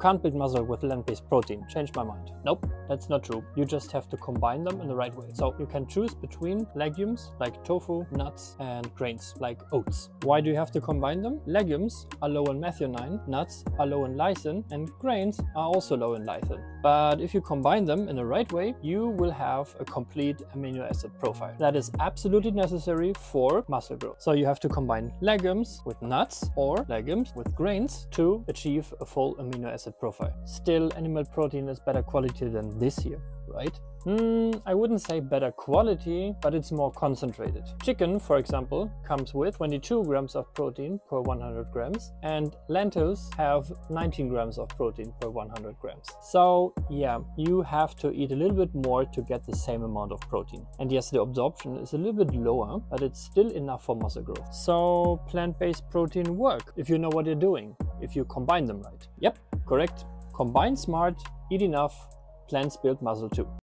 can't build muscle with plant-based protein. Change my mind. Nope, that's not true. You just have to combine them in the right way. So you can choose between legumes like tofu, nuts, and grains like oats. Why do you have to combine them? Legumes are low in methionine, nuts are low in lysine, and grains are also low in lysine. But if you combine them in the right way, you will have a complete amino acid profile. That is absolutely necessary for muscle growth. So you have to combine legumes with nuts or legumes with grains to achieve a full amino acid profile. Still, animal protein is better quality than this here, right? Hmm, I wouldn't say better quality, but it's more concentrated. Chicken, for example, comes with 22 grams of protein per 100 grams, and lentils have 19 grams of protein per 100 grams. So yeah, you have to eat a little bit more to get the same amount of protein. And yes, the absorption is a little bit lower, but it's still enough for muscle growth. So plant-based protein work if you know what you're doing, if you combine them right. Yep, correct. Combine smart, eat enough, plants build muscle too.